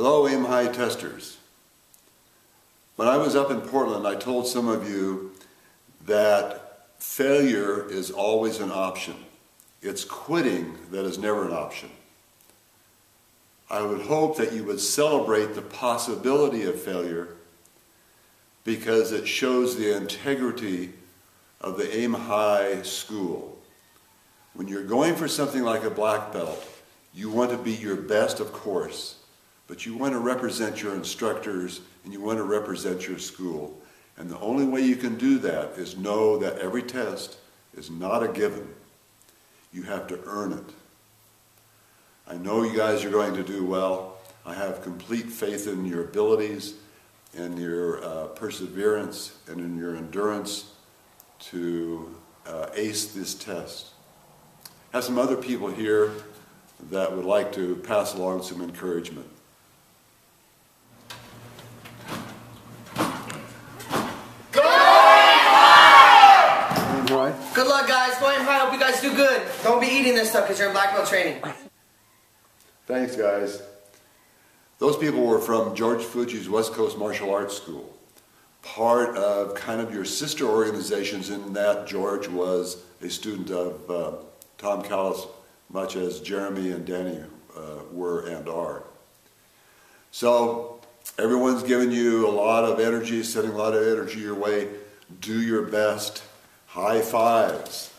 Hello, aim high testers. When I was up in Portland, I told some of you that failure is always an option. It's quitting that is never an option. I would hope that you would celebrate the possibility of failure because it shows the integrity of the Aim High school. When you're going for something like a black belt, you want to be your best, of course, but you want to represent your instructors and you want to represent your school. And the only way you can do that is know that every test is not a given. You have to earn it. I know you guys are going to do well. I have complete faith in your abilities and your uh, perseverance and in your endurance to uh, ace this test. I have some other people here that would like to pass along some encouragement. Good luck, guys. Go ahead and I hope you guys do good. Don't be eating this stuff because you're in black belt training. Thanks, guys. Those people were from George Fuji's West Coast Martial Arts School, part of kind of your sister organizations in that George was a student of uh, Tom Callos, much as Jeremy and Danny uh, were and are. So everyone's given you a lot of energy, sending a lot of energy your way. Do your best. High fives.